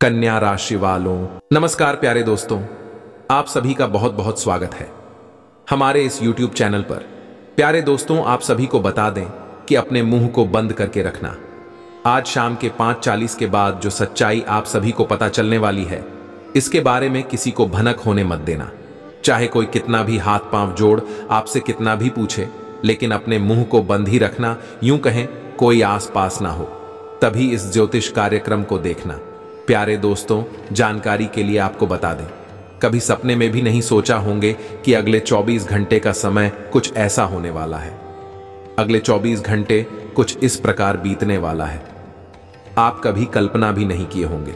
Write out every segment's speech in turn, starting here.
कन्या राशि वालों, नमस्कार प्यारे दोस्तों, आप सभी का बहुत बहुत स्वागत है। हमारे इस YouTube चैनल पर प्यारे दोस्तों, आप सभी को बता दें कि अपने मुँह को बंद करके रखना। आज शाम के पाँच चालीस के बाद जो सच्चाई आप सभी को पता चलने वाली है, इसके बारे में किसी को भनक होने मत देना। चाहे कोई कितना भी हाथ पाँव जोड़ आपसे कितना भी पूछे, लेकिन अपने मुँह को बंद ही रखना, यूँ कहें, कोई आस ना हो। तभी इस ज्योतिष कार्यक्रम को देखना। प्यारे दोस्तों, जानकारी के लिए आपको बता दें। कभी सपने में भी नहीं सोचा होंगे कि अगले 24 घंटे का समय कुछ ऐसा होने वाला है। अगले 24 घंटे कुछ इस प्रकार बीतने वाला है। आप कभी कल्पना भी नहीं किए होंगे।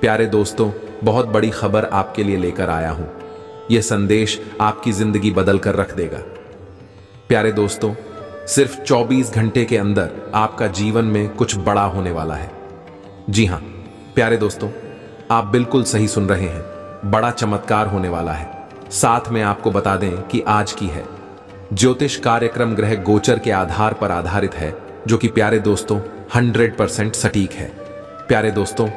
प्यारे दोस्तों, बहुत बड़ी खबर आपके लिए लेकर आया हूँ। यह संदेश आपकी ज़िंदगी बदल कर रख देगा। प्यारे दोस्तों, सिर्फ़ 24 घंटे के अंदर आपका जीवन में कुछ बड़ा होने वाला है। जी हाँ प्यारे दोस्तों, आप बिल्कुल सही सुन रहे हैं। बड़ा चमत्कार होने वाला है। साथ में आपको बता दें कि आज की है। ज्योतिष कार्यक्रम ग्रह गोचर के आधार पर आधारित है, जो कि प्यारे दोस्तों 100 परसेंट सटीक है। प्यारे दोस्तों,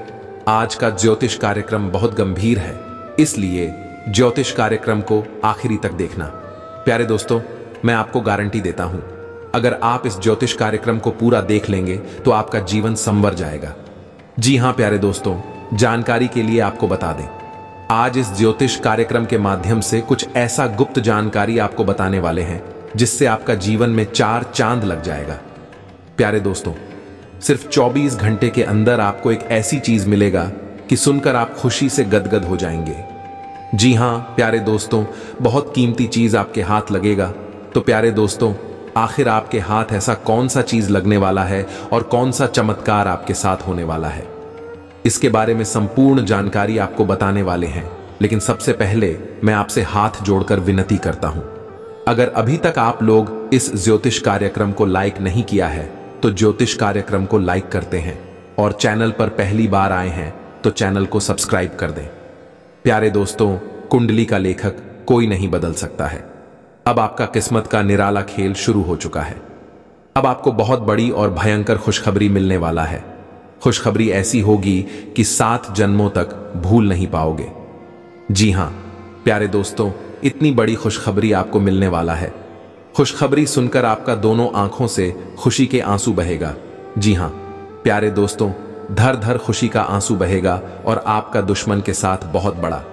आज का ज्योतिष कार्यक्रम बहुत गंभीर है, इसलिए ज्योतिष कार्यक्रम को आखिरी तक देखना। प्यारे दोस्तों, मैं आपको गारंटी देता हूँ, अगर आप इस ज्योतिष कार्यक्रम को पूरा देख लेंगे तो आपका जीवन संवर जाएगा। जी हाँ, प्यारे दोस्तों, जानकारी के लिए आपको बता दें। आज इस ज्योतिष कार्यक्रम के माध्यम से कुछ ऐसा गुप्त जानकारी आपको बताने वाले हैं, जिससे आपका जीवन में चार चाँद लग जाएगा। प्यारे दोस्तों, सिर्फ़ 24 घंटे के अंदर आपको एक ऐसी चीज़ मिलेगा कि सुनकर आप खुशी से गदगद हो जाएँगे। जी हाँ, प्यारे दोस्तों, बहुत कीमती चीज़ आपके हाथ लगेगा। तो प्यारे दोस्तों आखिर आपके हाथ ऐसा कौन सा चीज़ लगने वाला है और कौन सा चमत्कार आपके साथ होने वाला है? इसके बारे में संपूर्ण जानकारी आपको बताने वाले हैं, लेकिन सबसे पहले मैं आपसे हाथ जोड़कर विनती करता हूँ। अगर अभी तक आप लोग इस ज्योतिष कार्यक्रम को लाइक नहीं किया है तो ज्योतिष कार्यक्रम को लाइक करते हैं और चैनल पर पहली बार आए हैं तो चैनल को सब्सक्राइब कर दें। प्यारे दोस्तों, कुंडली का लेखक कोई नहीं बदल सकता है। अब आपका किस्मत का निराला खेल शुरू हो चुका है। अब आपको बहुत बड़ी और भयंकर खुशखबरी मिलने वाला है। खुशखबरी ऐसी होगी कि सात जन्मों तक भूल नहीं पाओगे। जी हाँ, प्यारे दोस्तों, इतनी बड़ी खुशखबरी आपको मिलने वाला है। खुशखबरी सुनकर आपका दोनों आँखों से खुशी के आँसू बहेगा। जी हाँ, प्यारे दोस्तों धर धर खुशी का आँसू बहेगा और आपका दुश्मन के साथ बहुत बड़ा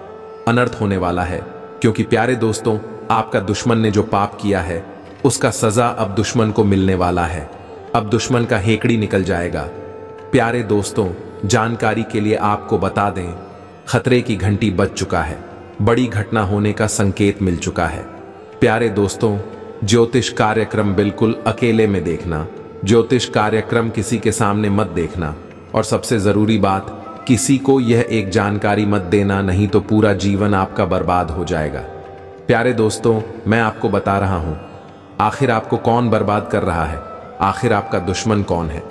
अनर्थ होने वाला है। क्योंकि प्यारे दोस्तों आपका दुश्मन ने जो पाप किया है, उसका सजा अब दुश्मन को मिलने वाला है। अब दुश्मन का हेकड़ी निकल जाएगा। प्यारे दोस्तों, जानकारी के लिए आपको बता दें, खतरे की घंटी बज चुका है। बड़ी घटना होने का संकेत मिल चुका है। प्यारे दोस्तों, ज्योतिष कार्यक्रम बिल्कुल अकेले में देखना, ज्योतिष कार्यक्रम किसी के सामने मत देखना। और सबसे ज़रूरी बात, किसी को यह एक जानकारी मत देना, नहीं तो पूरा जीवन आपका बर्बाद हो जाएगा। प्यारे दोस्तों, मैं आपको बता रहा हूँ, आखिर आपको कौन बर्बाद कर रहा है? आखिर आपका दुश्मन कौन है?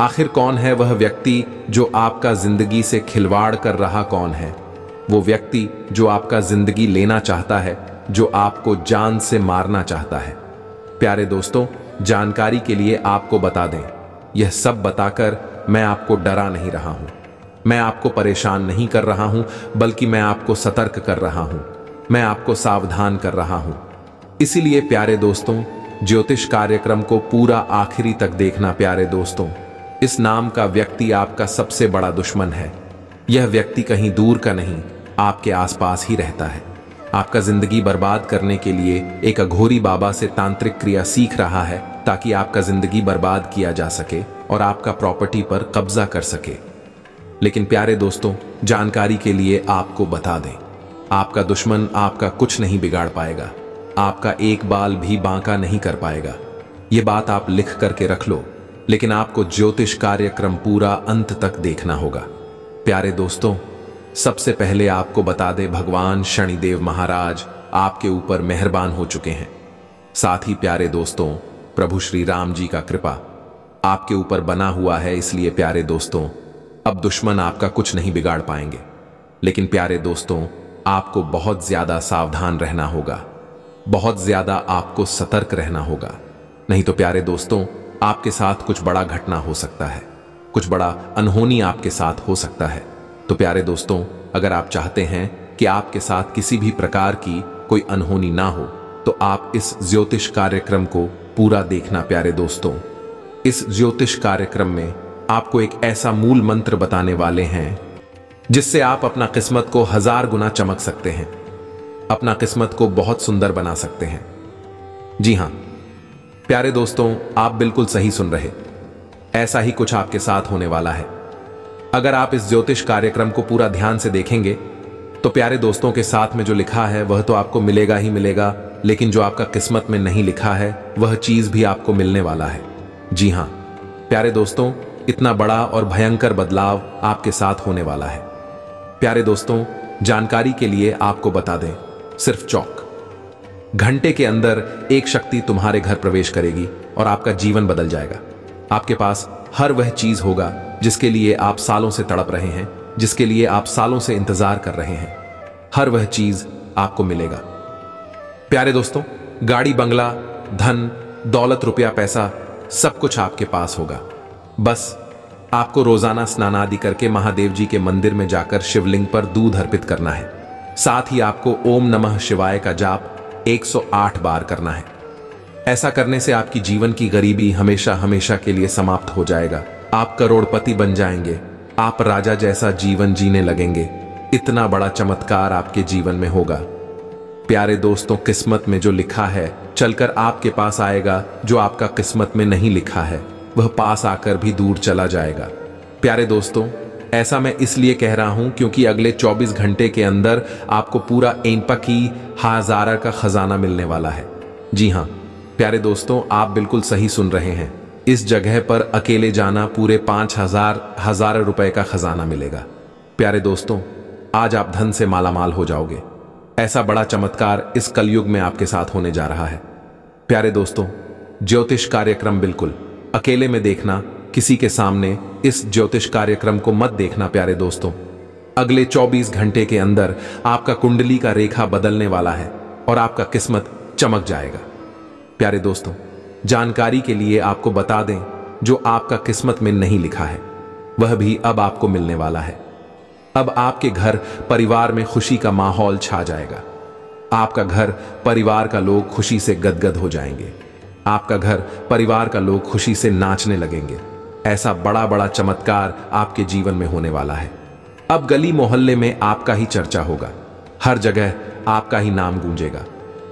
आखिर कौन है वह व्यक्ति जो आपका ज़िंदगी से खिलवाड़ कर रहा कौन है? वो व्यक्ति जो आपका ज़िंदगी लेना चाहता है, जो आपको जान से मारना चाहता है। प्यारे दोस्तों, जानकारी के लिए आपको बता दें, यह सब बताकर मैं आपको डरा नहीं रहा हूँ। मैं आपको परेशान नहीं कर रहा हूँ, बल्कि मैं आपको सतर्क कर रहा हूँ। मैं आपको सावधान कर रहा हूँ। इसीलिए प्यारे दोस्तों, ज्योतिष कार्यक्रम को पूरा आखिरी तक देखना प्यारे दोस्तों। इस नाम का व्यक्ति आपका सबसे बड़ा दुश्मन है। यह व्यक्ति कहीं दूर का नहीं, आपके आसपास ही रहता है। आपका ज़िंदगी बर्बाद करने के लिए एक अघोरी बाबा से तांत्रिक क्रिया सीख रहा है ताकि आपका ज़िंदगी बर्बाद किया जा सके और आपका प्रॉपर्टी पर कब्जा कर सके। लेकिन प्यारे दोस्तों, जानकारी के लिए आपको बता दें। आपका दुश्मन आपका कुछ नहीं बिगाड़ पाएगा। आपका एक बाल भी बांका नहीं कर पाएगा। ये बात आप लिख करके रख लो, लेकिन आपको ज्योतिष कार्यक्रम पूरा अंत तक देखना होगा। प्यारे दोस्तों, सबसे पहले आपको बता दे भगवान शनिदेव महाराज आपके ऊपर मेहरबान हो चुके हैं। साथ ही प्यारे दोस्तों, प्रभु श्री राम जी का कृपा आपके ऊपर बना हुआ है, इसलिए प्यारे दोस्तों, अब दुश्मन आपका कुछ नहीं बिगाड़ पाएँगे। लेकिन प्यारे दोस्तों आपको बहुत ज़्यादा सावधान रहना होगा। बहुत ज़्यादा आपको सतर्क रहना होगा। नहीं तो प्यारे दोस्तों, आपके साथ कुछ बड़ा घटना हो सकता है। कुछ बड़ा अनहोनी आपके साथ हो सकता है। तो प्यारे दोस्तों, अगर आप चाहते हैं कि आपके साथ किसी भी प्रकार की कोई अनहोनी ना हो तो आप इस ज्योतिष कार्यक्रम को पूरा देखना प्यारे दोस्तों। इस ज्योतिष कार्यक्रम में आपको एक ऐसा मूल मंत्र बताने वाले हैं जिससे आप अपना किस्मत को हज़ार गुना चमक सकते हैं। अपना किस्मत को बहुत सुंदर बना सकते हैं। जी हाँ, प्यारे दोस्तों, आप बिल्कुल सही सुन रहे। ऐसा ही कुछ आपके साथ होने वाला है। अगर आप इस ज्योतिष कार्यक्रम को पूरा ध्यान से देखेंगे तो प्यारे दोस्तों के साथ में जो लिखा है, वह तो आपको मिलेगा ही मिलेगा, लेकिन जो आपका किस्मत में नहीं लिखा है, वह चीज़ भी आपको मिलने वाला है। जी हाँ, प्यारे दोस्तों, इतना बड़ा और भयंकर बदलाव आपके साथ होने वाला है। प्यारे दोस्तों, जानकारी के लिए आपको बता दें, सिर्फ़ चौक। घंटे के अंदर एक शक्ति तुम्हारे घर प्रवेश करेगी और आपका जीवन बदल जाएगा। आपके पास हर वह चीज़ होगा जिसके लिए आप सालों से तड़प रहे हैं, जिसके लिए आप सालों से इंतज़ार कर रहे हैं। हर वह चीज़ आपको मिलेगा। प्यारे दोस्तों, गाड़ी, बंगला, धन, दौलत, रुपया, पैसा सब कुछ आपके पास होगा। बस आपको रोज़ाना स्नान आदि करके महादेव जी के मंदिर में जाकर शिवलिंग पर दूध अर्पित करना है। साथ ही आपको ओम नमः शिवाय का जाप 108 बार करना है। ऐसा करने से आपकी जीवन की गरीबी हमेशा हमेशा के लिए समाप्त हो जाएगा। आप करोड़पति बन जाएँगे। आप राजा जैसा जीवन जीने लगेंगे। इतना बड़ा चमत्कार आपके जीवन में होगा। प्यारे दोस्तों, किस्मत में जो लिखा है, चलकर आपके पास आएगा, जो आपका किस्मत में नहीं लिखा है। वह पास आकर भी दूर चला जाएगा। प्यारे दोस्तों, ऐसा मैं इसलिए कह रहा हूँ क्योंकि अगले 24 घंटे के अंदर आपको पूरा एनपकी हजारा का खजाना मिलने वाला है। जी हाँ, प्यारे दोस्तों, आप बिल्कुल सही सुन रहे हैं। इस जगह पर अकेले जाना पूरे पाँच हज़ार हज़ार रुपए का खजाना मिलेगा। प्यारे दोस्तों, आज आप धन से मालामाल हो जाओगे। ऐसा बड़ा चमत्कार इस कलयुग में आपके साथ होने जा रहा है। प्यारे दोस्तों, ज्योतिष कार्यक्रम बिल्कुल। अकेले में देखना, किसी के सामने इस ज्योतिष कार्यक्रम को मत देखना, प्यारे दोस्तों। अगले 24 घंटे के अंदर आपका कुंडली का रेखा बदलने वाला है और आपका किस्मत चमक जाएगा। प्यारे दोस्तों, जानकारी के लिए आपको बता दें, जो आपका किस्मत में नहीं लिखा है, वह भी अब आपको मिलने वाला है। अब आपके घर परिवार में खुशी का माहौल छा जाएगा। आपका घर, परिवार का लोग खुशी से गदगद हो जाएँगे। आपका घर, परिवार का लोग खुशी से नाचने लगेंगे। ऐसा बड़ा बड़ा चमत्कार आपके जीवन में होने वाला है। अब गली मोहल्ले में आपका ही चर्चा होगा। हर जगह आपका ही नाम गूंजेगा।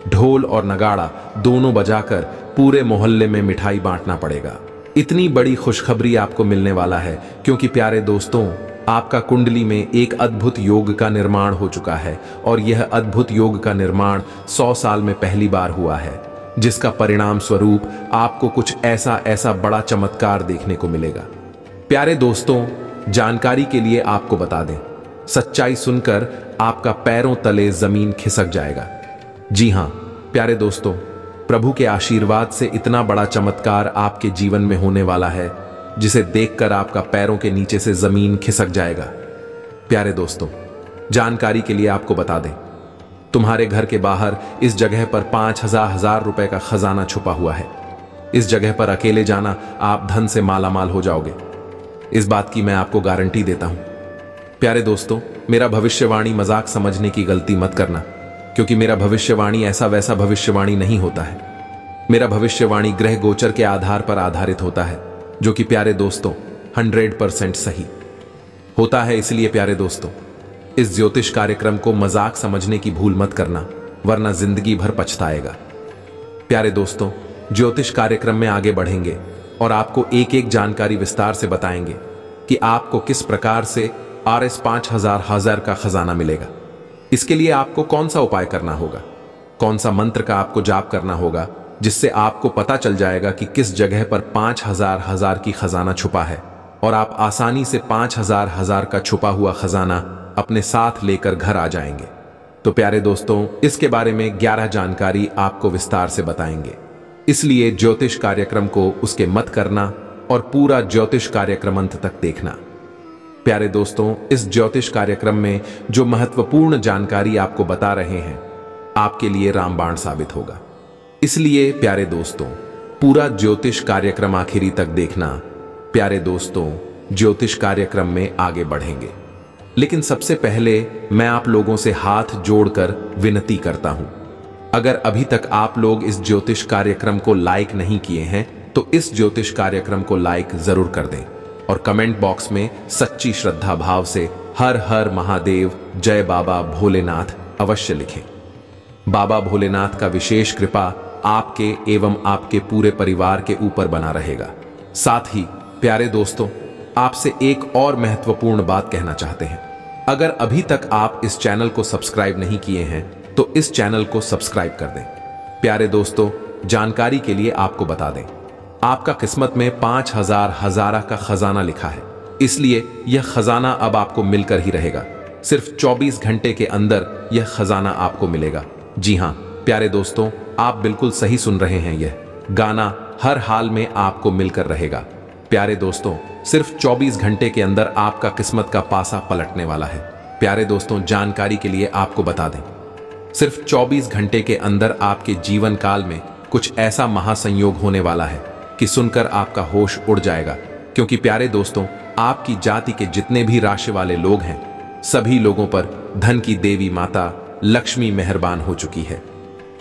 ढोल और नगाड़ा दोनों बजाकर पूरे मोहल्ले में मिठाई बांटना पड़ेगा। इतनी बड़ी खुशखबरी आपको मिलने वाला है, क्योंकि प्यारे दोस्तों, आपका कुंडली में एक अद्भुत योग का निर्माण हो चुका है, और यह अद्भुत योग का निर्माण सौ साल में पहली बार हुआ है। जिसका परिणाम स्वरूप आपको कुछ ऐसा ऐसा बड़ा चमत्कार देखने को मिलेगा। प्यारे दोस्तों, जानकारी के लिए आपको बता दें, सच्चाई सुनकर आपका पैरों तले ज़मीन खिसक जाएगा। जी हाँ, प्यारे दोस्तों, प्रभु के आशीर्वाद से इतना बड़ा चमत्कार आपके जीवन में होने वाला है, जिसे देखकर आपका पैरों के नीचे से ज़मीन खिसक जाएगा। प्यारे दोस्तों, जानकारी के लिए आपको बता दें तुम्हारे घर के बाहर इस जगह पर पाँच हज़ार हज़ार रुपए का खजाना छुपा हुआ है। इस जगह पर अकेले जाना आप धन से मालामाल हो जाओगे। इस बात की मैं आपको गारंटी देता हूँ। प्यारे दोस्तों, मेरा भविष्यवाणी मज़ाक समझने की गलती मत करना, क्योंकि मेरा भविष्यवाणी ऐसा वैसा भविष्यवाणी नहीं होता है। मेरा भविष्यवाणी ग्रह गोचर के आधार पर आधारित होता है, जो कि प्यारे दोस्तों, हंड्रेड परसेंट सही। होता है इसलिए प्यारे दोस्तों इस ज्योतिष कार्यक्रम को मज़ाक समझने की भूल मत करना, वरना ज़िंदगी भर पछताएगा। प्यारे दोस्तों, ज्योतिष कार्यक्रम में आगे बढ़ेंगे और आपको एक एक जानकारी विस्तार से बताएँगे कि आपको किस प्रकार से आर एस पाँच हज़ार हज़ार का खजाना मिलेगा। इसके लिए आपको कौन सा उपाय करना होगा? कौन सा मंत्र का आपको जाप करना होगा, जिससे आपको पता चल जाएगा कि किस जगह पर पाँच हज़ार हज़ार की खजाना छुपा है और आप आसानी से पाँच हज़ार हज़ार का छुपा हुआ खजाना अपने साथ लेकर घर आ जाएँगे। तो प्यारे दोस्तों, इसके बारे में ग्यारह जानकारी आपको विस्तार से बताएँगे। इसलिए ज्योतिष कार्यक्रम को उसके मत करना और पूरा ज्योतिष कार्यक्रम अंत तक देखना। प्यारे दोस्तों, इस ज्योतिष कार्यक्रम में जो महत्वपूर्ण जानकारी आपको बता रहे हैं, आपके लिए रामबाण साबित होगा। इसलिए प्यारे दोस्तों, पूरा ज्योतिष कार्यक्रम आखिरी तक देखना। प्यारे दोस्तों, ज्योतिष कार्यक्रम में आगे बढ़ेंगे। लेकिन सबसे पहले मैं आप लोगों से हाथ जोड़कर विनती करता हूँ। अगर अभी तक आप लोग इस ज्योतिष कार्यक्रम को लाइक नहीं किए हैं तो इस ज्योतिष कार्यक्रम को लाइक ज़रूर कर दें और कमेंट बॉक्स में सच्ची श्रद्धा भाव से हर हर महादेव, जय बाबा भोलेनाथ अवश्य लिखें। बाबा भोलेनाथ का विशेष कृपा आपके एवं आपके पूरे परिवार के ऊपर बना रहेगा। साथ ही, प्यारे दोस्तों, आपसे एक और महत्वपूर्ण बात कहना चाहते हैं। अगर अभी तक आप इस चैनल को सब्सक्राइब नहीं किए हैं तो इस चैनल को सब्सक्राइब कर दें। प्यारे दोस्तों, जानकारी के लिए आपको बता दें, आपका किस्मत में पाँच हज़ार हजारा का खजाना लिखा है। इसलिए यह खजाना अब आपको मिलकर ही रहेगा। सिर्फ़ 24 घंटे के अंदर यह खजाना आपको मिलेगा। जी हाँ प्यारे दोस्तों, आप बिल्कुल सही सुन रहे हैं यह। गाना हर हाल में आपको मिलकर रहेगा। प्यारे दोस्तों, सिर्फ़ 24 घंटे के अंदर आपका किस्मत का पासा पलटने वाला है। प्यारे दोस्तों, जानकारी के लिए आपको बता दें, सिर्फ़ 24 घंटे के अंदर आपके जीवन काल में कुछ ऐसा महासंयोग होने वाला है कि सुनकर आपका होश उड़ जाएगा। क्योंकि प्यारे दोस्तों, आपकी जाति के जितने भी राशि वाले लोग हैं, सभी लोगों पर धन की देवी माता लक्ष्मी मेहरबान हो चुकी है।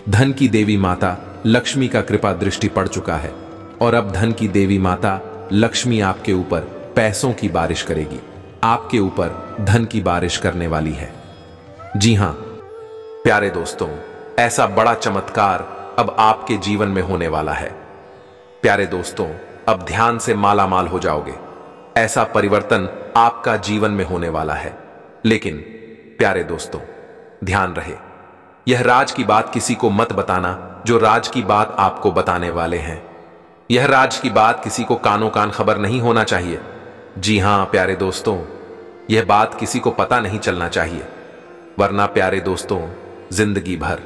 धन की देवी माता लक्ष्मी का कृपा दृष्टि पड़ चुका है और अब धन की देवी माता लक्ष्मी आपके ऊपर पैसों की बारिश करेगी। आपके ऊपर धन की बारिश करने वाली है। जी हाँ, प्यारे दोस्तों, ऐसा बड़ा चमत्कार अब आपके जीवन में होने वाला है। प्यारे दोस्तों, अब ध्यान से माला माल हो जाओगे। ऐसा परिवर्तन आपका जीवन में होने वाला है। लेकिन, प्यारे दोस्तों, ध्यान रहे, यह राज की बात किसी को मत बताना जो राज की बात आपको बताने वाले हैं। यह राज की बात किसी को कानों कान खबर नहीं होना चाहिए। जी हाँ, प्यारे दोस्तों, यह बात किसी को पता नहीं चलना चाहिए, वरना प्यारे दोस्तों, ज़िंदगी भर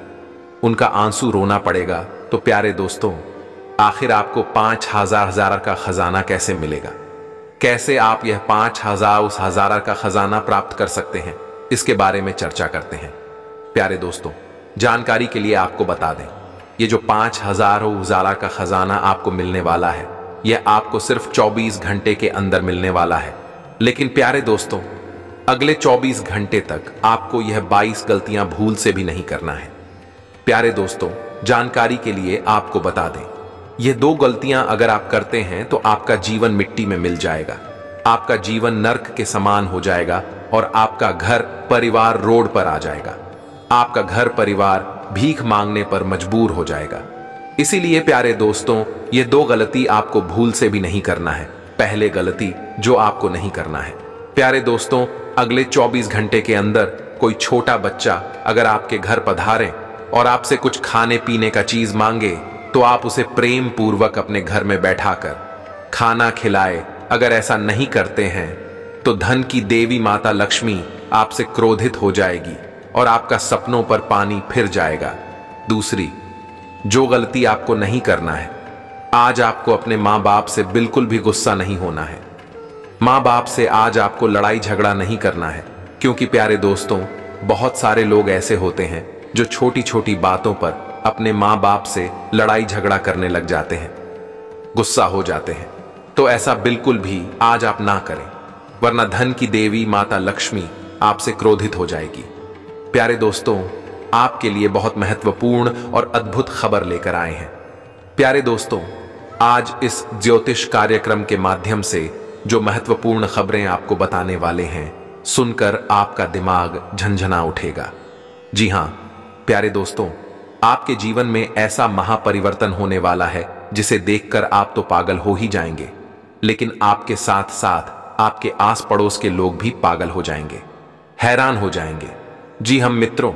उनका आँसू रोना पड़ेगा। तो प्यारे दोस्तों, आखिर आपको पाँच हज़ार हज़ार का खजाना कैसे मिलेगा? कैसे आप यह पाँच हज़ार उस हजारा का खजाना प्राप्त कर सकते हैं? इसके बारे में चर्चा करते हैं। प्यारे दोस्तों, जानकारी के लिए आपको बता दें। ये जो पाँच हज़ार उजाला का खजाना आपको मिलने वाला है यह आपको सिर्फ़ 24 घंटे के अंदर मिलने वाला है। लेकिन प्यारे दोस्तों, अगले 24 घंटे तक आपको यह 22 गलतियाँ भूल से भी नहीं करना है। प्यारे दोस्तों, जानकारी के लिए आपको बता दें यह दो गलतियाँ अगर आप करते हैं तो आपका जीवन मिट्टी में मिल जाएगा। आपका जीवन नर्क के समान हो जाएगा और आपका घर परिवार रोड पर आ जाएगा। आपका घर परिवार भीख मांगने पर मजबूर हो जाएगा। इसीलिए प्यारे दोस्तों, ये दो गलती आपको भूल से भी नहीं करना है। पहले गलती जो आपको नहीं करना है। प्यारे दोस्तों, अगले 24 घंटे के अंदर कोई छोटा बच्चा अगर आपके घर पधारे और आपसे कुछ खाने पीने का चीज़ मांगे तो आप उसे प्रेम पूर्वक अपने घर में बैठाकर खाना खिलाए। अगर ऐसा नहीं करते हैं तो धन की देवी माता लक्ष्मी आपसे क्रोधित हो जाएगी। और आपका सपनों पर पानी फिर जाएगा। दूसरी, जो गलती आपको नहीं करना है, आज आपको अपने माँ बाप से बिल्कुल भी गुस्सा नहीं होना है। माँ बाप से आज आपको लड़ाई झगड़ा नहीं करना है, क्योंकि प्यारे दोस्तों, बहुत सारे लोग ऐसे होते हैं, जो छोटी छोटी बातों पर अपने माँ बाप से लड़ाई झगड़ा करने लग जाते हैं। गुस्सा हो जाते हैं। तो ऐसा बिल्कुल भी आज आप ना करें, वरना धन की देवी माता लक्ष्मी आपसे क्रोधित हो जाएगी। प्यारे दोस्तों, आपके लिए बहुत महत्वपूर्ण और अद्भुत खबर लेकर आए हैं। प्यारे दोस्तों, आज इस ज्योतिष कार्यक्रम के माध्यम से जो महत्वपूर्ण खबरें आपको बताने वाले हैं, सुनकर आपका दिमाग झंझना उठेगा। जी हाँ, प्यारे दोस्तों, आपके जीवन में ऐसा महापरिवर्तन होने वाला है, जिसे देखकर आप तो पागल हो ही जाएँगे, लेकिन आपके साथ साथ आपके आस पड़ोस के लोग भी पागल हो जाएँगे, हैरान हो जाएँगे। जी हम मित्रों,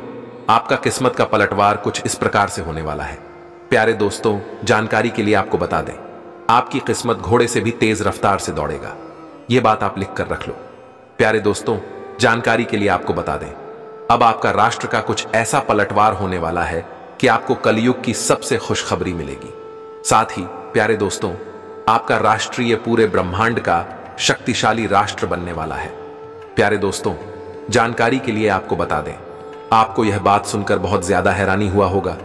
आपका किस्मत का पलटवार कुछ इस प्रकार से होने वाला है। प्यारे दोस्तों, जानकारी के लिए आपको बता दें, आपकी किस्मत घोड़े से भी तेज रफ्तार से दौड़ेगा। यह बात आप लिख कर रख लो। प्यारे दोस्तों, जानकारी के लिए आपको बता दें, अब आपका राष्ट्र का कुछ ऐसा पलटवार होने वाला है कि आपको कलयुग की सबसे खुशखबरी मिलेगी। साथ ही, प्यारे दोस्तों, आपका राष्ट्रीय पूरे ब्रह्मांड का शक्तिशाली राष्ट्र बनने वाला है। प्यारे दोस्तों जानकारी के लिए आपको बता दें। आपको यह बात सुनकर बहुत ज़्यादा हैरानी हुआ होगा,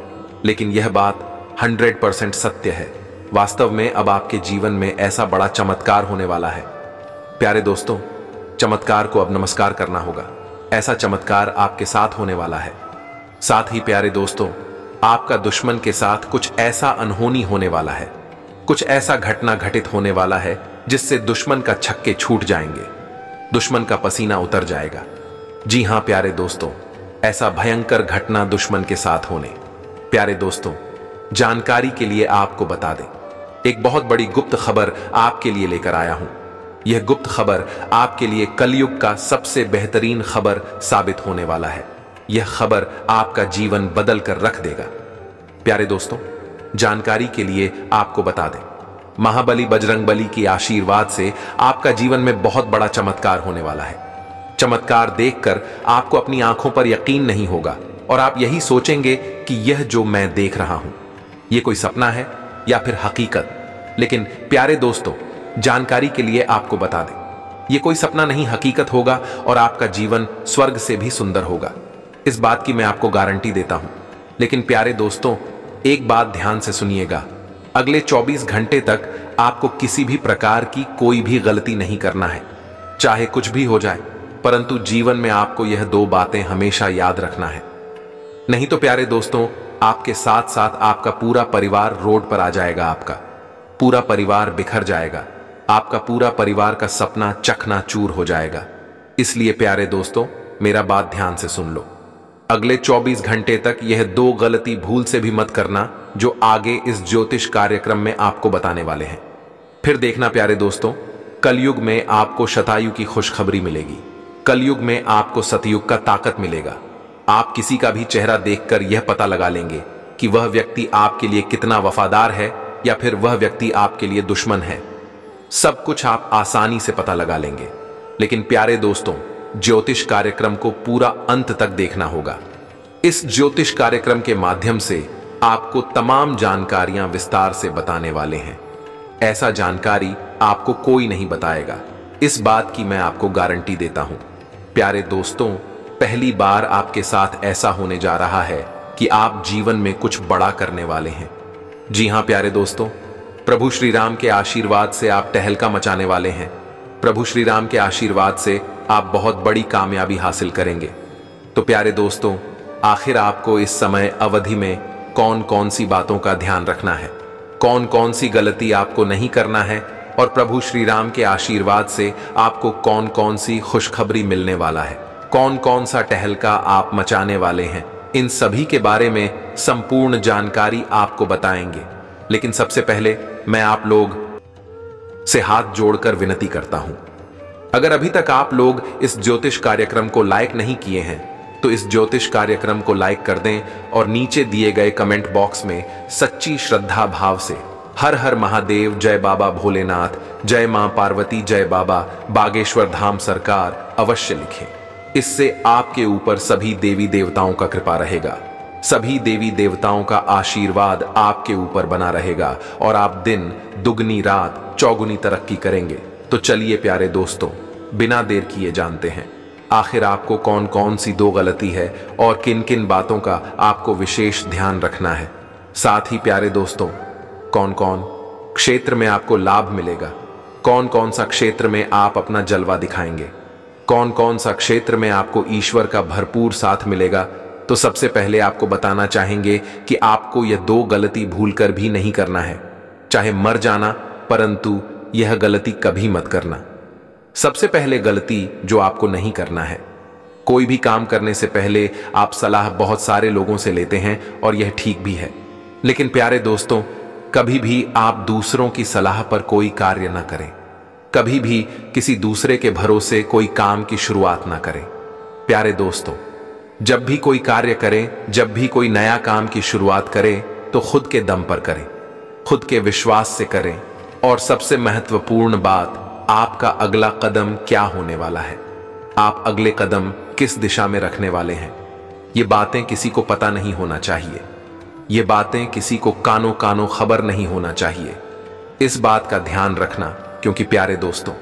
लेकिन यह बात 100 परसेंट सत्य है। वास्तव में अब आपके जीवन में ऐसा बड़ा चमत्कार होने वाला है। प्यारे दोस्तों, चमत्कार को अब नमस्कार करना होगा। ऐसा चमत्कार आपके साथ होने वाला है। साथ ही प्यारे दोस्तों, आपका दुश्मन के साथ कुछ ऐसा अनहोनी होने वाला है। कुछ ऐसा घटना घटित होने वाला है जिससे दुश्मन का छक्के छूट जाएँगे। दुश्मन का पसीना उतर जाएगा। जी हाँ, प्यारे दोस्तों, ऐसा भयंकर घटना दुश्मन के साथ होने। प्यारे दोस्तों, जानकारी के लिए आपको बता दें, एक बहुत बड़ी गुप्त खबर आपके लिए लेकर आया हूँ। यह गुप्त खबर आपके लिए कलयुग का सबसे बेहतरीन खबर साबित होने वाला है। यह खबर आपका जीवन बदल कर रख देगा। प्यारे दोस्तों, जानकारी के लिए आपको बता दें, महाबली बजरंग बली की आशीर्वाद से आपका जीवन में बहुत बड़ा चमत्कार होने वाला है। चमत्कार देखकर आपको अपनी आँखों पर यकीन नहीं होगा और आप यही सोचेंगे कि यह जो मैं देख रहा हूँ यह कोई सपना है या फिर हकीकत। लेकिन प्यारे दोस्तों, जानकारी के लिए आपको बता दें यह कोई सपना नहीं हकीकत होगा और आपका जीवन स्वर्ग से भी सुंदर होगा। इस बात की मैं आपको गारंटी देता हूँ। लेकिन प्यारे दोस्तों, एक बात ध्यान से सुनिएगा, अगले 24 घंटे तक आपको किसी भी प्रकार की कोई भी गलती नहीं करना है, चाहे कुछ भी हो जाए। परंतु जीवन में आपको यह दो बातें हमेशा याद रखना है। नहीं तो प्यारे दोस्तों, आपके साथ साथ आपका पूरा परिवार रोड पर आ जाएगा आपका। पूरा परिवार बिखर जाएगा। आपका पूरा परिवार का सपना चखना चूर हो जाएगा। इसलिए प्यारे दोस्तों, मेरा बात ध्यान से सुन लो। अगले 24 घंटे तक यह दो गलती भूल से भी मत करना, जो आगे इस ज्योतिष कार्यक्रम में आपको बताने वाले हैं। फिर देखना प्यारे दोस्तों, कलयुग में आपको शतायु की खुशखबरी मिलेगी। कलयुग में आपको सतयुग का ताकत मिलेगा। आप किसी का भी चेहरा देखकर यह पता लगा लेंगे कि वह व्यक्ति आपके लिए कितना वफादार है या फिर वह व्यक्ति आपके लिए दुश्मन है। सब कुछ आप आसानी से पता लगा लेंगे। लेकिन प्यारे दोस्तों, ज्योतिष कार्यक्रम को पूरा अंत तक देखना होगा। इस ज्योतिष कार्यक्रम के माध्यम से आपको तमाम जानकारियाँ विस्तार से बताने वाले हैं। ऐसा जानकारी आपको कोई नहीं बताएगा। इस बात की मैं आपको गारंटी देता हूँ। प्यारे दोस्तों, पहली बार आपके साथ ऐसा होने जा रहा है कि आप जीवन में कुछ बड़ा करने वाले हैं। जी हाँ, प्यारे दोस्तों, प्रभु श्री राम के आशीर्वाद से आप टहलका मचाने वाले हैं। प्रभु श्री राम के आशीर्वाद से आप बहुत बड़ी कामयाबी हासिल करेंगे। तो प्यारे दोस्तों, आखिर आपको इस समय अवधि में कौन कौन सी बातों का ध्यान रखना है? कौन कौन सी गलती आपको नहीं करना है? और प्रभु श्री राम के आशीर्वाद से आपको कौन कौन सी खुशखबरी मिलने वाला है? कौन कौन सा टहलका आप मचाने वाले हैं? इन सभी के बारे में संपूर्ण जानकारी आपको बताएँगे। लेकिन सबसे पहले मैं आप लोग से हाथ जोड़कर विनती करता हूँ। अगर अभी तक आप लोग इस ज्योतिष कार्यक्रम को लाइक नहीं किए हैं तो इस ज्योतिष कार्यक्रम को लाइक कर दें और नीचे दिए गए कमेंट बॉक्स में सच्ची श्रद्धा भाव से हर हर महादेव, जय बाबा भोलेनाथ, जय माँ पार्वती, जय बाबा, बागेश्वर धाम सरकार अवश्य लिखें। इससे आपके ऊपर सभी देवी देवताओं का कृपा रहेगा। सभी देवी देवताओं का आशीर्वाद आपके ऊपर बना रहेगा और आप दिन, दुगनी रात, चौगुनी तरक्की करेंगे। तो चलिए प्यारे दोस्तों, बिना देर किए जानते हैं, आखिर आपको कौन कौन सी दो गलती है और किन किन बातों का आपको विशेष ध्यान रखना है। साथ ही प्यारे दोस्तों कौन कौन क्षेत्र में आपको लाभ मिलेगा? कौन कौन सा क्षेत्र में आप अपना जलवा दिखाएँगे? कौन कौन सा क्षेत्र में आपको ईश्वर का भरपूर साथ मिलेगा? तो सबसे पहले आपको बताना चाहेंगे कि आपको यह दो गलती भूलकर भी नहीं करना है। चाहे मर जाना, परंतु यह गलती कभी मत करना। सबसे पहले गलती जो आपको नहीं करना है। कोई भी काम करने से पहले आप सलाह बहुत सारे लोगों से लेते हैं और यह ठीक भी है। लेकिन प्यारे दोस्तों कभी भी आप दूसरों की सलाह पर कोई कार्य न करें। कभी भी किसी दूसरे के भरोसे कोई काम की शुरुआत ना करें। प्यारे दोस्तों, जब भी कोई कार्य करें, जब भी कोई नया काम की शुरुआत करें तो खुद के दम पर करें। खुद के विश्वास से करें। और सबसे महत्वपूर्ण बात, आपका अगला कदम क्या होने वाला है? आप अगले कदम किस दिशा में रखने वाले हैं? ये बातें किसी को पता नहीं होना चाहिए। ये बातें किसी को कानो कानो खबर नहीं होना चाहिए। इस बात का ध्यान रखना, क्योंकि प्यारे दोस्तों,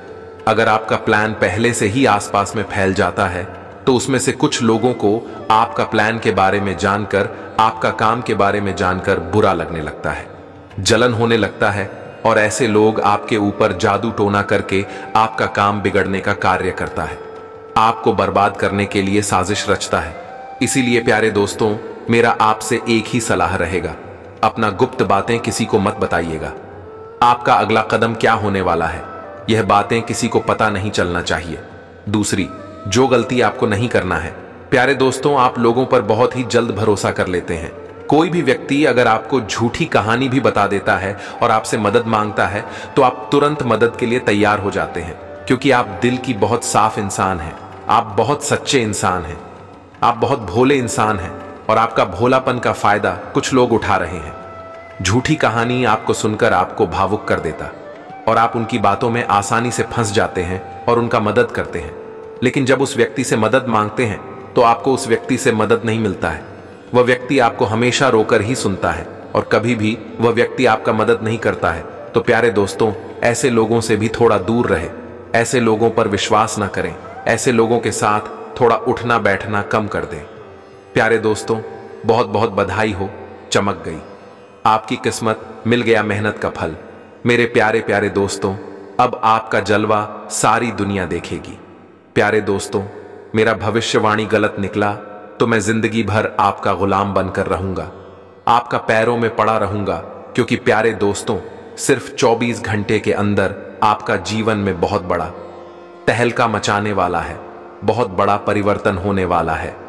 अगर आपका प्लान पहले से ही आसपास में फैल जाता है तो उसमें से कुछ लोगों को आपका प्लान के बारे में जानकर, आपका काम के बारे में जानकर बुरा लगने लगता है। जलन होने लगता है, और ऐसे लोग आपके ऊपर जादू टोना करके आपका काम बिगड़ने का कार्य करता है। आपको बर्बाद करने के लिए साजिश रचता है। इसीलिए प्यारे दोस्तों मेरा आपसे एक ही सलाह रहेगा। अपना गुप्त बातें किसी को मत बताइएगा। आपका अगला कदम क्या होने वाला है? यह बातें किसी को पता नहीं चलना चाहिए। दूसरी, जो गलती आपको नहीं करना है। प्यारे दोस्तों, आप लोगों पर बहुत ही जल्द भरोसा कर लेते हैं। कोई भी व्यक्ति अगर आपको झूठी कहानी भी बता देता है और आपसे मदद माँगता है तो आप तुरंत मदद के लिए तैयार हो जाते हैं। क्योंकि आप दिल की बहुत साफ़ इंसान हैं। आप बहुत सच्चे इंसान हैं। आप बहुत भोले इंसान हैं। और आपका भोलापन का फ़ायदा कुछ लोग उठा रहे हैं। झूठी कहानी आपको सुनकर आपको भावुक कर देता। और आप उनकी बातों में आसानी से फंस जाते हैं और उनका मदद करते हैं। लेकिन जब उस व्यक्ति से मदद मांगते हैं तो आपको उस व्यक्ति से मदद नहीं मिलता है। वह व्यक्ति आपको हमेशा रोकर ही सुनता है। और कभी भी वह व्यक्ति आपका मदद नहीं करता है तो प्यारे दोस्तों, ऐसे लोगों से भी थोड़ा दूर रहे। ऐसे लोगों पर विश्वास ना करें। ऐसे लोगों के साथ थोड़ा उठना बैठना कम कर दें। प्यारे दोस्तों बहुत बहुत बधाई हो, चमक गई। आपकी किस्मत मिल गया मेहनत का फल। मेरे प्यारे प्यारे दोस्तों, अब आपका जलवा सारी दुनिया देखेगी। प्यारे दोस्तों, मेरा भविष्यवाणी गलत निकला तो मैं ज़िंदगी भर आपका गुलाम बनकर रहूँगा। आपका पैरों में पड़ा रहूँगा, क्योंकि प्यारे दोस्तों, सिर्फ़ 24 घंटे के अंदर आपका जीवन में बहुत बड़ा तहलका मचाने वाला है, बहुत बड़ा परिवर्तन होने वाला है।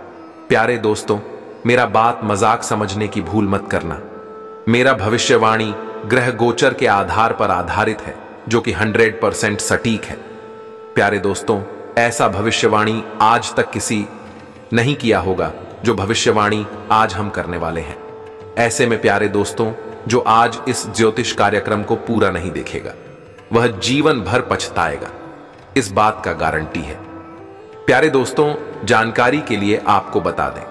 प्यारे दोस्तों, मेरा बात मज़ाक समझने की भूल मत करना। मेरा भविष्यवाणी ग्रह गोचर के आधार पर आधारित है, जो कि 100 परसेंट सटीक है। प्यारे दोस्तों, ऐसा भविष्यवाणी आज तक किसी नहीं किया होगा, जो भविष्यवाणी आज हम करने वाले हैं। ऐसे में प्यारे दोस्तों, जो आज इस ज्योतिष कार्यक्रम को पूरा नहीं देखेगा, वह जीवन भर पछताएगा। इस बात का गारंटी है। प्यारे दोस्तों, जानकारी के लिए आपको बता दें।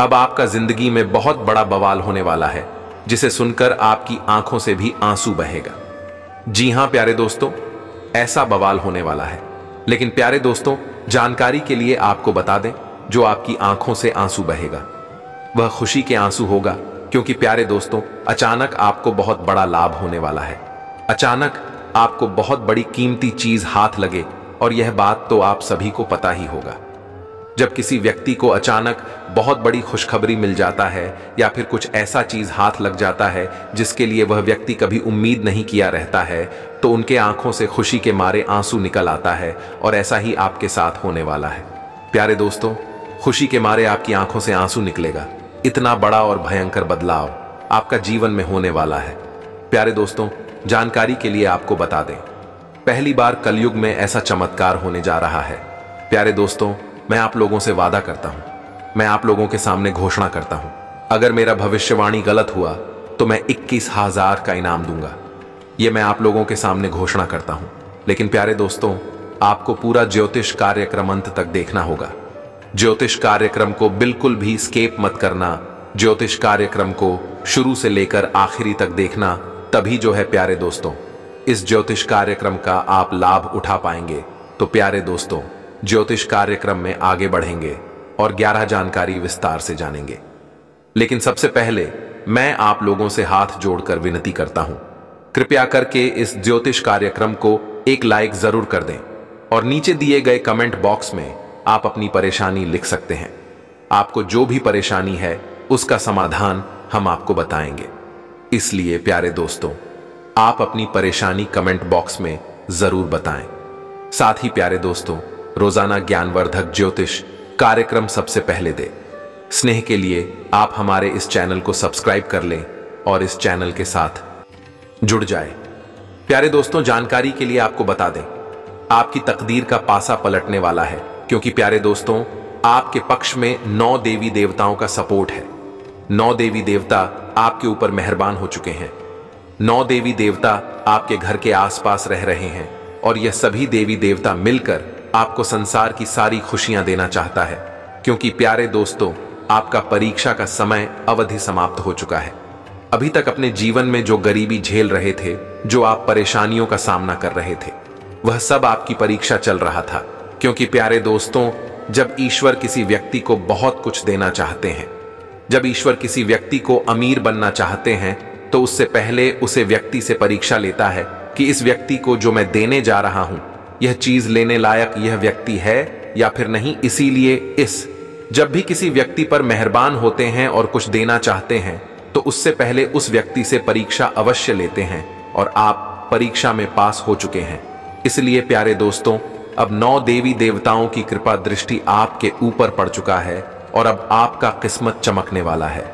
अब आपका ज़िंदगी में बहुत बड़ा बवाल होने वाला है, जिसे सुनकर आपकी आँखों से भी आँसू बहेगा। जी हाँ, प्यारे दोस्तों, ऐसा बवाल होने वाला है। लेकिन प्यारे दोस्तों, जानकारी के लिए आपको बता दें, जो आपकी आँखों से आँसू बहेगा। वह खुशी के आँसू होगा, क्योंकि प्यारे दोस्तों, अचानक आपको बहुत बड़ा लाभ होने वाला है। अचानक आपको बहुत बड़ी कीमती चीज़ हाथ लगे और यह बात तो आप सभी को पता ही होगा। जब किसी व्यक्ति को अचानक बहुत बड़ी खुशखबरी मिल जाता है या फिर कुछ ऐसा चीज़ हाथ लग जाता है जिसके लिए वह व्यक्ति कभी उम्मीद नहीं किया रहता है तो उनके आँखों से खुशी के मारे आँसू निकल आता है और ऐसा ही आपके साथ होने वाला है। प्यारे दोस्तों, खुशी के मारे आपकी आँखों से आँसू निकलेगा। इतना बड़ा और भयंकर बदलाव आपका जीवन में होने वाला है। प्यारे दोस्तों, जानकारी के लिए आपको बता दें। पहली बार कलयुग में ऐसा चमत्कार होने जा रहा है। प्यारे दोस्तों, मैं आप लोगों से वादा करता हूँ। मैं आप लोगों के सामने घोषणा करता हूँ। अगर मेरा भविष्यवाणी गलत हुआ तो मैं इक्कीस हज़ार का इनाम दूँगा। यह मैं आप लोगों के सामने घोषणा करता हूँ। लेकिन प्यारे दोस्तों, आपको पूरा ज्योतिष कार्यक्रम अंत तक देखना होगा। ज्योतिष कार्यक्रम को बिल्कुल भी स्केप मत करना। ज्योतिष कार्यक्रम को शुरू से लेकर आखिरी तक देखना तभी जो है प्यारे दोस्तों। इस ज्योतिष कार्यक्रम का आप लाभ उठा पाएँगे। तो प्यारे दोस्तों, ज्योतिष कार्यक्रम में आगे बढ़ेंगे और 11 जानकारी विस्तार से जानेंगे। लेकिन सबसे पहले, मैं आप लोगों से हाथ जोड़कर विनती करता हूँ। कृपया करके इस ज्योतिष कार्यक्रम को एक लाइक ज़रूर कर दें और नीचे दिए गए कमेंट बॉक्स में आप अपनी परेशानी लिख सकते हैं। आपको जो भी परेशानी है, उसका समाधान हम आपको बताएँगे। इसलिए प्यारे दोस्तों आप अपनी परेशानी कमेंट बॉक्स में ज़रूर बताएँ। साथ ही प्यारे दोस्तों, रोज़ाना ज्ञानवर्धक ज्योतिष कार्यक्रम सबसे पहले दे। स्नेह के लिए आप हमारे इस चैनल को सब्सक्राइब कर लें और इस चैनल के साथ जुड़ जाए। प्यारे दोस्तों, जानकारी के लिए आपको बता दें, आपकी तकदीर का पासा पलटने वाला है, क्योंकि प्यारे दोस्तों, आपके पक्ष में नौ देवी देवताओं का सपोर्ट है। नौ देवी देवता आपके ऊपर मेहरबान हो चुके हैं। नौ देवी देवता आपके घर के आसपास रह रहे हैं और यह सभी देवी देवता मिलकर आपको संसार की सारी खुशियाँ देना चाहता है, क्योंकि प्यारे दोस्तों, आपका परीक्षा का समय अवधि समाप्त हो चुका है। अभी तक अपने जीवन में जो गरीबी झेल रहे थे, जो आप परेशानियों का सामना कर रहे थे, वह सब आपकी परीक्षा चल रहा था, क्योंकि प्यारे दोस्तों, जब ईश्वर किसी व्यक्ति को बहुत कुछ देना चाहते हैं, जब ईश्वर किसी व्यक्ति को अमीर बनना चाहते हैं तो उससे पहले उसे व्यक्ति से परीक्षा लेता है कि इस व्यक्ति को जो मैं देने जा रहा हूँ, यह चीज़ लेने लायक यह व्यक्ति है या फिर नहीं, इसीलिए इस। जब भी किसी व्यक्ति पर मेहरबान होते हैं और कुछ देना चाहते हैं तो उससे पहले उस व्यक्ति से परीक्षा अवश्य लेते हैं और आप परीक्षा में पास हो चुके हैं। इसलिए प्यारे दोस्तों, अब नौ देवी देवताओं की कृपा दृष्टि आपके ऊपर पड़ चुका है और अब आपका किस्मत चमकने वाला है।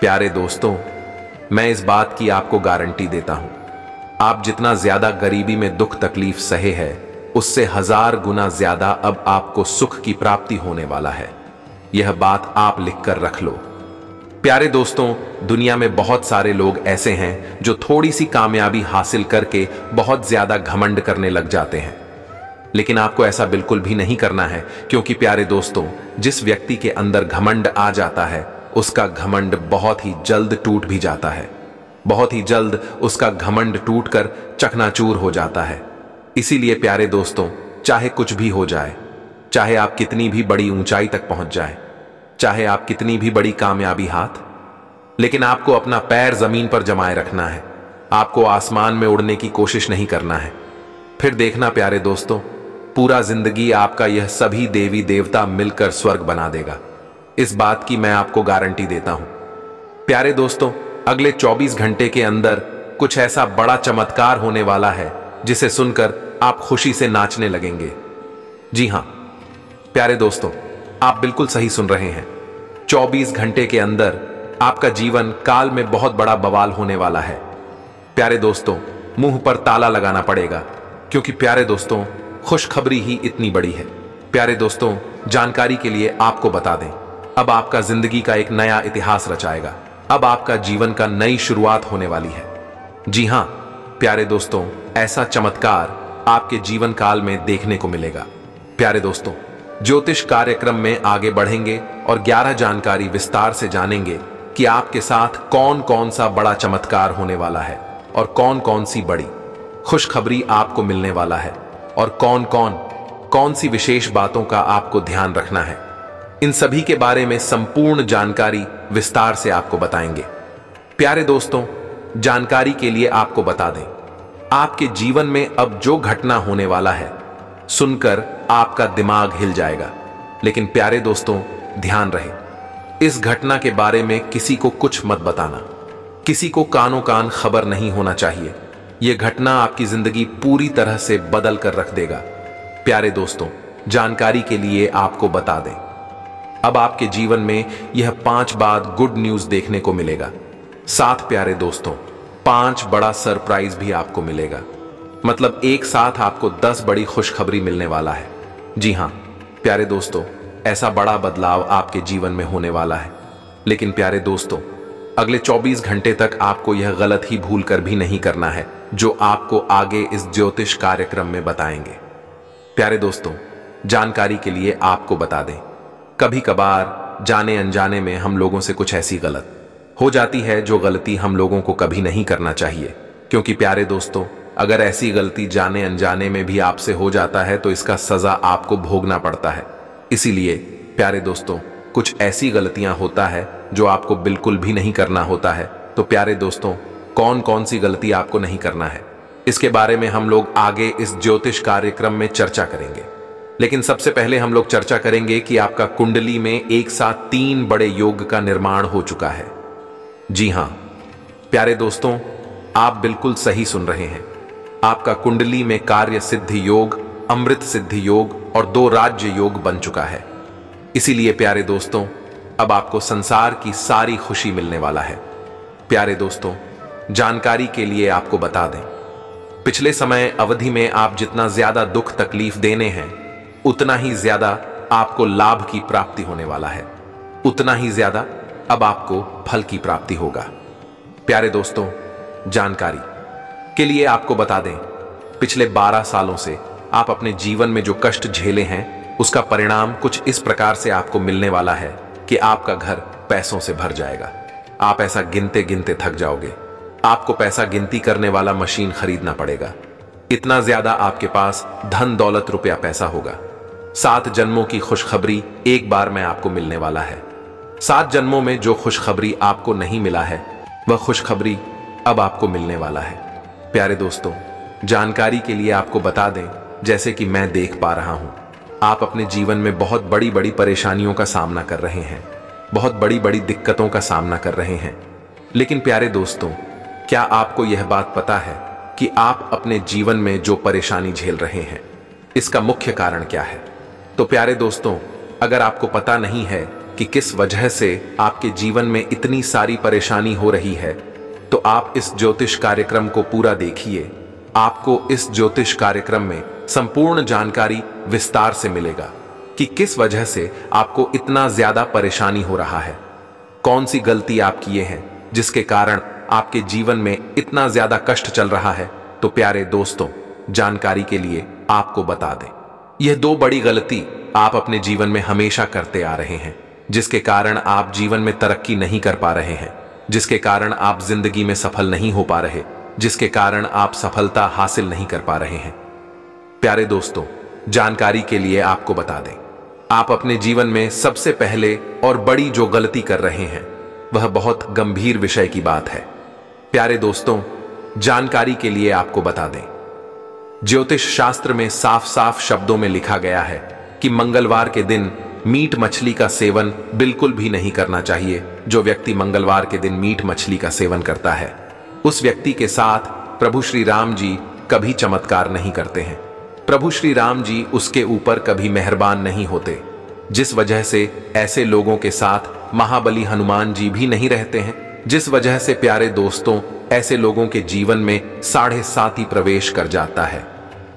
प्यारे दोस्तों मैं इस बात की आपको गारंटी देता हूँ। आप जितना ज़्यादा गरीबी में दुख तकलीफ़ सहे है, उससे हज़ार गुना ज़्यादा अब आपको सुख की प्राप्ति होने वाला है। यह बात आप लिखकर रख लो। प्यारे दोस्तों, दुनिया में बहुत सारे लोग ऐसे हैं जो थोड़ी सी कामयाबी हासिल करके बहुत ज़्यादा घमंड करने लग जाते हैं। लेकिन आपको ऐसा बिल्कुल भी नहीं करना है, क्योंकि प्यारे दोस्तों, जिस व्यक्ति के अंदर घमंड आ जाता है उसका घमंड बहुत ही जल्द टूट भी जाता है। बहुत ही जल्द उसका घमंड टूटकर चकनाचूर हो जाता है। इसीलिए प्यारे दोस्तों, चाहे कुछ भी हो जाए, चाहे आप कितनी भी बड़ी ऊंचाई तक पहुँच जाए, चाहे आप कितनी भी बड़ी कामयाबी हाथ, लेकिन आपको अपना पैर ज़मीन पर जमाए रखना है। आपको आसमान में उड़ने की कोशिश नहीं करना है। फिर देखना प्यारे दोस्तों, पूरा ज़िंदगी आपका यह सभी देवी देवता मिलकर स्वर्ग बना देगा। इस बात की मैं आपको गारंटी देता हूँ। प्यारे दोस्तों, अगले 24 घंटे के अंदर कुछ ऐसा बड़ा चमत्कार होने वाला है, जिसे सुनकर आप खुशी से नाचने लगेंगे। जी हाँ, प्यारे दोस्तों, आप बिल्कुल सही सुन रहे हैं। 24 घंटे के अंदर आपका जीवन काल में बहुत बड़ा बवाल होने वाला है। प्यारे दोस्तों, मुँह पर ताला लगाना पड़ेगा, क्योंकि प्यारे दोस्तों, खुशखबरी ही इतनी बड़ी है। प्यारे दोस्तों, जानकारी के लिए आपको बता दें। अब आपका ज़िंदगी का एक नया इतिहास रचाएगा। अब आपका जीवन का नई शुरुआत होने वाली है। जी हाँ, प्यारे दोस्तों, ऐसा चमत्कार आपके जीवन काल में देखने को मिलेगा। प्यारे दोस्तों, ज्योतिष कार्यक्रम में आगे बढ़ेंगे और 11 जानकारी विस्तार से जानेंगे कि आपके साथ कौन कौन सा बड़ा चमत्कार होने वाला है और कौन कौन सी बड़ी। खुशखबरी आपको मिलने वाला है और कौन कौन कौन सी विशेष बातों का आपको ध्यान रखना है। इन सभी के बारे में संपूर्ण जानकारी विस्तार से आपको बताएँगे। प्यारे दोस्तों, जानकारी के लिए आपको बता दें, आपके जीवन में अब जो घटना होने वाला है, सुनकर आपका दिमाग हिल जाएगा। लेकिन प्यारे दोस्तों, ध्यान रहे, इस घटना के बारे में किसी को कुछ मत बताना। किसी को कानो कान खबर नहीं होना चाहिए। यह घटना आपकी ज़िंदगी पूरी तरह से बदल कर रख देगा। प्यारे दोस्तों, जानकारी के लिए आपको बता दें अब आपके जीवन में यह पाँच बात गुड न्यूज़ देखने को मिलेगा। साथ प्यारे दोस्तों, पाँच बड़ा सरप्राइज़ भी आपको मिलेगा। मतलब एक साथ आपको दस बड़ी खुशखबरी मिलने वाला है। जी हाँ, प्यारे दोस्तों, ऐसा बड़ा बदलाव आपके जीवन में होने वाला है। लेकिन प्यारे दोस्तों, अगले 24 घंटे तक आपको यह गलत ही भूल कर भी नहीं करना है, जो आपको आगे इस ज्योतिष कार्यक्रम में बताएँगे। प्यारे दोस्तों, जानकारी के लिए आपको बता दें कभी कभार जाने अनजाने में हम लोगों से कुछ ऐसी गलत हो जाती है जो गलती हम लोगों को कभी नहीं करना चाहिए। क्योंकि प्यारे दोस्तों, अगर ऐसी गलती जाने अनजाने में भी आपसे हो जाता है तो इसका सजा आपको भोगना पड़ता है। इसीलिए, प्यारे दोस्तों, कुछ ऐसी गलतियाँ होता है जो आपको बिल्कुल भी नहीं करना होता है। तो प्यारे दोस्तों कौन कौन सी गलती आपको नहीं करना है? इसके बारे में हम लोग आगे इस ज्योतिष कार्यक्रम में चर्चा करेंगे। लेकिन सबसे पहले हम लोग चर्चा करेंगे कि आपका कुंडली में एक साथ तीन बड़े योग का निर्माण हो चुका है। जी हाँ, प्यारे दोस्तों, आप बिल्कुल सही सुन रहे हैं। आपका कुंडली में कार्य सिद्धि योग, अमृत सिद्धि योग और दो राज्य योग बन चुका है। इसीलिए प्यारे दोस्तों, अब आपको संसार की सारी खुशी मिलने वाला है। प्यारे दोस्तों, जानकारी के लिए आपको बता दें। पिछले समय अवधि में आप जितना ज़्यादा दुख तकलीफ़ देने हैं उतना ही ज़्यादा आपको लाभ की प्राप्ति होने वाला है। उतना ही ज़्यादा अब आपको फल की प्राप्ति होगा। प्यारे दोस्तों, जानकारी के लिए आपको बता दें, पिछले 12 सालों से आप अपने जीवन में जो कष्ट झेले हैं, उसका परिणाम कुछ इस प्रकार से आपको मिलने वाला है कि आपका घर पैसों से भर जाएगा। आप ऐसा गिनते गिनते थक जाओगे। आपको पैसा गिनती करने वाला मशीन खरीदना पड़ेगा। इतना ज़्यादा आपके पास धन दौलत रुपया पैसा होगा। सात जन्मों की खुशखबरी एक बार में आपको मिलने वाला है। सात जन्मों में जो खुशखबरी आपको नहीं मिला है, वह खुशखबरी अब आपको मिलने वाला है। प्यारे दोस्तों, जानकारी के लिए आपको बता दें, जैसे कि मैं देख पा रहा हूँ, आप अपने जीवन में बहुत बड़ी बड़ी परेशानियों का सामना कर रहे हैं, बहुत बड़ी बड़ी दिक्कतों का सामना कर रहे हैं। लेकिन प्यारे दोस्तों, क्या आपको यह बात पता है कि आप अपने जीवन में जो परेशानी झेल रहे हैं, इसका मुख्य कारण क्या है? तो प्यारे दोस्तों, अगर आपको पता नहीं है कि किस वजह से आपके जीवन में इतनी सारी परेशानी हो रही है तो आप इस ज्योतिष कार्यक्रम को पूरा देखिए। आपको इस ज्योतिष कार्यक्रम में संपूर्ण जानकारी विस्तार से मिलेगा कि किस वजह से आपको इतना ज़्यादा परेशानी हो रहा है। कौन सी गलती आप किए हैं, जिसके कारण आपके जीवन में इतना ज़्यादा कष्ट चल रहा है तो प्यारे दोस्तों, जानकारी के लिए आपको बता दें। यह दो बड़ी गलती आप अपने जीवन में हमेशा करते आ रहे हैं, जिसके कारण आप जीवन में तरक्की नहीं कर पा रहे हैं, जिसके कारण आप ज़िंदगी में सफल नहीं हो पा रहे, जिसके कारण आप सफलता हासिल नहीं कर पा रहे हैं। प्यारे दोस्तों, जानकारी के लिए आपको बता दें, आप अपने जीवन में सबसे पहले और बड़ी जो गलती कर रहे हैं, वह बहुत गंभीर विषय की बात है। प्यारे दोस्तों, जानकारी के लिए आपको बता दें ज्योतिष शास्त्र में साफ़ साफ़ शब्दों में लिखा गया है कि मंगलवार के दिन मीट मछली का सेवन बिल्कुल भी नहीं करना चाहिए। जो व्यक्ति मंगलवार के दिन मीट मछली का सेवन करता है, उस व्यक्ति के साथ प्रभु श्री राम जी कभी चमत्कार नहीं करते हैं। प्रभु श्री राम जी उसके ऊपर कभी मेहरबान नहीं होते, जिस वजह से ऐसे लोगों के साथ महाबली हनुमान जी भी नहीं रहते हैं, जिस वजह से प्यारे दोस्तों ऐसे लोगों के जीवन में साढ़े सात ही प्रवेश कर जाता है।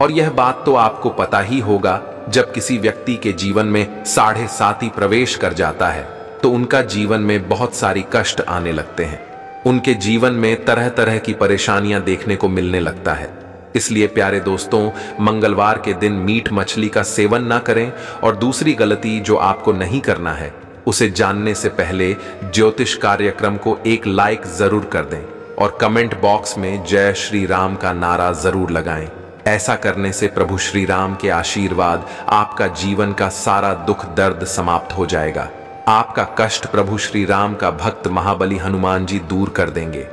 और यह बात तो आपको पता ही होगा, जब किसी व्यक्ति के जीवन में साढ़े सात ही प्रवेश कर जाता है तो उनका जीवन में बहुत सारी कष्ट आने लगते हैं। उनके जीवन में तरह तरह की परेशानियाँ देखने को मिलने लगता है। इसलिए प्यारे दोस्तों, मंगलवार के दिन मीट मछली का सेवन ना करें, और दूसरी गलती जो आपको नहीं करना है, उसे जानने से पहले ज्योतिष कार्यक्रम को एक लाइक ज़रूर कर दें। और कमेंट बॉक्स में जय श्री राम का नारा ज़रूर लगाएँ। ऐसा करने से प्रभु श्री राम के आशीर्वाद आपका जीवन का सारा दुख दर्द समाप्त हो जाएगा। आपका कष्ट प्रभु श्री राम का भक्त महाबली हनुमान जी दूर कर देंगे।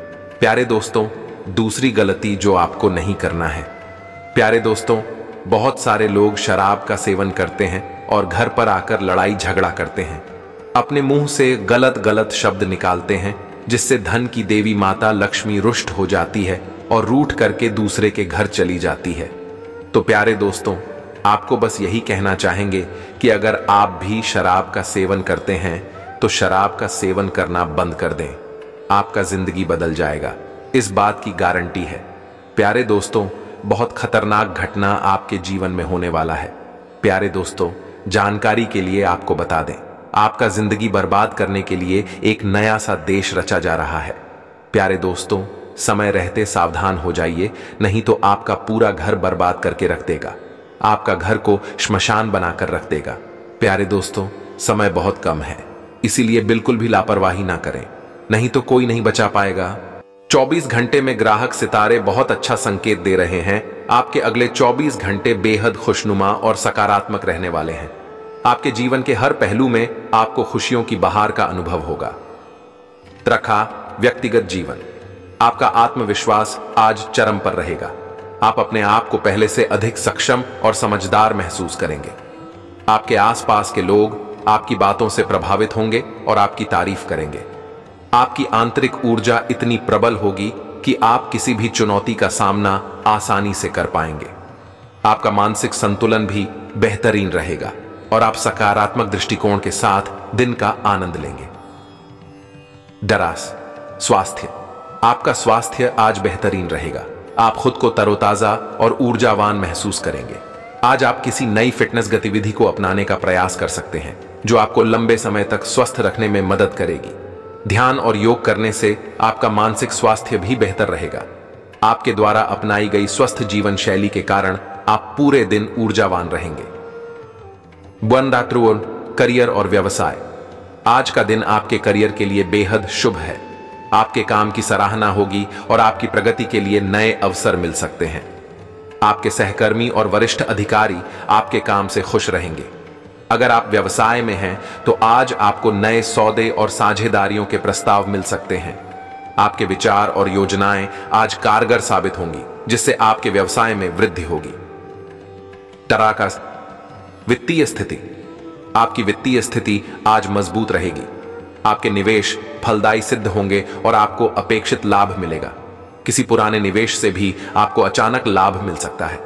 प्यारे दोस्तों, दूसरी गलती जो आपको नहीं करना है। प्यारे दोस्तों, बहुत सारे लोग शराब का सेवन करते हैं और घर पर आकर लड़ाई झगड़ा करते हैं। अपने मुँह से गलत गलत शब्द निकालते हैं जिससे धन की देवी माता लक्ष्मी रुष्ट हो जाती है और रूठ करके दूसरे के घर चली जाती है। तो प्यारे दोस्तों, आपको बस यही कहना चाहेंगे कि अगर आप भी शराब का सेवन करते हैं तो शराब का सेवन करना बंद कर दें। आपका ज़िंदगी बदल जाएगा। इस बात की गारंटी है। प्यारे दोस्तों, बहुत खतरनाक घटना आपके जीवन में होने वाला है। प्यारे दोस्तों, जानकारी के लिए आपको बता दें। आपका ज़िंदगी बर्बाद करने के लिए एक नया सा देश रचा जा रहा है। प्यारे दोस्तों, समय रहते सावधान हो जाइए, नहीं तो आपका पूरा घर बर्बाद करके रख देगा। आपका घर को श्मशान बनाकर रख देगा। प्यारे दोस्तों, समय बहुत कम है, इसीलिए बिल्कुल भी लापरवाही ना करें। नहीं तो कोई नहीं बचा पाएगा। 24 घंटे में ग्राहक सितारे बहुत अच्छा संकेत दे रहे हैं। आपके अगले 24 घंटे बेहद खुशनुमा और सकारात्मक रहने वाले हैं। आपके जीवन के हर पहलू में आपको खुशियों की बहार का अनुभव होगा। रखा व्यक्तिगत जीवन। आपका आत्मविश्वास आज चरम पर रहेगा। आप अपने आप को पहले से अधिक सक्षम और समझदार महसूस करेंगे। आपके आसपास के लोग आपकी बातों से प्रभावित होंगे और आपकी तारीफ़ करेंगे। आपकी आंतरिक ऊर्जा इतनी प्रबल होगी कि आप किसी भी चुनौती का सामना आसानी से कर पाएँगे। आपका मानसिक संतुलन भी बेहतरीन रहेगा। और आप सकारात्मक दृष्टिकोण के साथ दिन का आनंद लेंगे। डरास स्वास्थ्य। आपका स्वास्थ्य आज बेहतरीन रहेगा। आप खुद को तरोताजा और ऊर्जावान महसूस करेंगे। आज आप किसी नई फिटनेस गतिविधि को अपनाने का प्रयास कर सकते हैं, जो आपको लंबे समय तक स्वस्थ रखने में मदद करेगी। ध्यान और योग करने से आपका मानसिक स्वास्थ्य भी बेहतर रहेगा। आपके द्वारा अपनाई गई स्वस्थ जीवन शैली के कारण आप पूरे दिन ऊर्जावान रहेंगे। वन दातृवन करियर और व्यवसाय। आज का दिन आपके करियर के लिए बेहद शुभ है। आपके काम की सराहना होगी और आपकी प्रगति के लिए नए अवसर मिल सकते हैं। आपके सहकर्मी और वरिष्ठ अधिकारी आपके काम से खुश रहेंगे। अगर आप व्यवसाय में हैं तो आज आपको नए सौदे और साझेदारियों के प्रस्ताव मिल सकते हैं। आपके विचार और योजनाएँ आज कारगर साबित होंगी, जिससे आपके व्यवसाय में वृद्धि होगी। टराका वित्तीय स्थिति। आपकी वित्तीय स्थिति आज मज़बूत रहेगी। आपके निवेश फलदायी सिद्ध होंगे और आपको अपेक्षित लाभ मिलेगा। किसी पुराने निवेश से भी आपको अचानक लाभ मिल सकता है।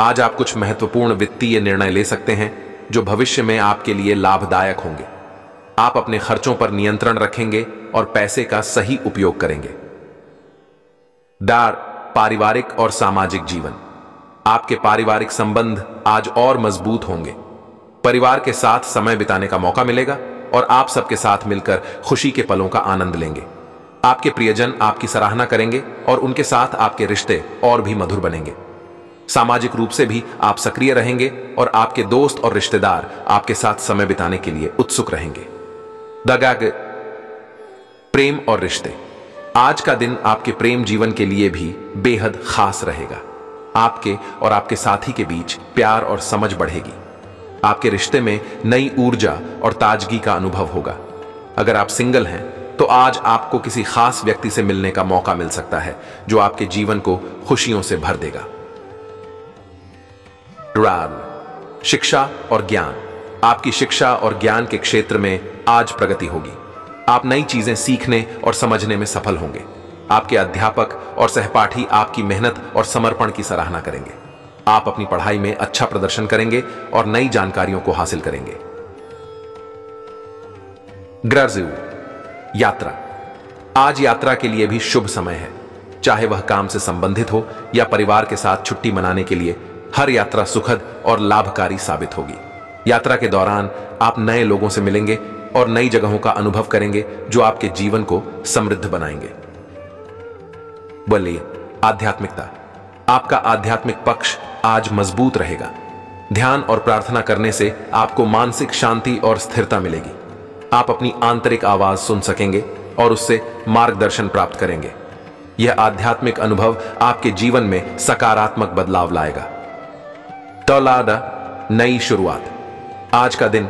आज आप कुछ महत्वपूर्ण वित्तीय निर्णय ले सकते हैं, जो भविष्य में आपके लिए लाभदायक होंगे। आप अपने खर्चों पर नियंत्रण रखेंगे और पैसे का सही उपयोग करेंगे। डार, पारिवारिक और सामाजिक जीवन। आपके पारिवारिक संबंध आज और मज़बूत होंगे। परिवार के साथ समय बिताने का मौका मिलेगा और आप सबके साथ मिलकर खुशी के पलों का आनंद लेंगे। आपके प्रियजन आपकी सराहना करेंगे और उनके साथ आपके रिश्ते और भी मधुर बनेंगे। सामाजिक रूप से भी आप सक्रिय रहेंगे और आपके दोस्त और रिश्तेदार आपके साथ समय बिताने के लिए उत्सुक रहेंगे। दगाग, प्रेम और रिश्ते। आज का दिन आपके प्रेम जीवन के लिए भी बेहद खास रहेगा। आपके और आपके साथी के बीच प्यार और समझ बढ़ेगी। आपके रिश्ते में नई ऊर्जा और ताजगी का अनुभव होगा। अगर आप सिंगल हैं तो आज आपको किसी खास व्यक्ति से मिलने का मौका मिल सकता है, जो आपके जीवन को खुशियों से भर देगा। शिक्षा और ज्ञान। आपकी शिक्षा और ज्ञान के क्षेत्र में आज प्रगति होगी। आप नई चीज़ें सीखने और समझने में सफल होंगे। आपके अध्यापक और सहपाठी आपकी मेहनत और समर्पण की सराहना करेंगे। आप अपनी पढ़ाई में अच्छा प्रदर्शन करेंगे और नई जानकारियों को हासिल करेंगे। ग्रजू यात्रा। आज यात्रा के लिए भी शुभ समय है। चाहे वह काम से संबंधित हो या परिवार के साथ छुट्टी मनाने के लिए, हर यात्रा सुखद और लाभकारी साबित होगी। यात्रा के दौरान आप नए लोगों से मिलेंगे और नई जगहों का अनुभव करेंगे जो आपके जीवन को समृद्ध बनाएँगे। बोलिए, आध्यात्मिकता। आपका आध्यात्मिक पक्ष आज मज़बूत रहेगा। ध्यान और प्रार्थना करने से आपको मानसिक शांति और स्थिरता मिलेगी। आप अपनी आंतरिक आवाज़ सुन सकेंगे और उससे मार्गदर्शन प्राप्त करेंगे। यह आध्यात्मिक अनुभव आपके जीवन में सकारात्मक बदलाव लाएगा। तौलादा, नई शुरुआत। आज का दिन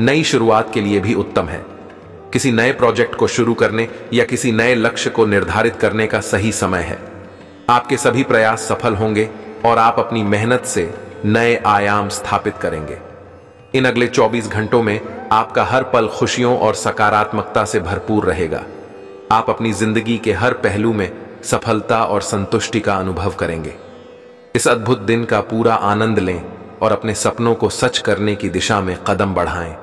नई शुरुआत के लिए भी उत्तम है। किसी नए प्रोजेक्ट को शुरू करने या किसी नए लक्ष्य को निर्धारित करने का सही समय है। आपके सभी प्रयास सफल होंगे और आप अपनी मेहनत से नए आयाम स्थापित करेंगे। इन अगले 24 घंटों में आपका हर पल खुशियों और सकारात्मकता से भरपूर रहेगा। आप अपनी ज़िंदगी के हर पहलू में सफलता और संतुष्टि का अनुभव करेंगे। इस अद्भुत दिन का पूरा आनंद लें और अपने सपनों को सच करने की दिशा में कदम बढ़ाएँ।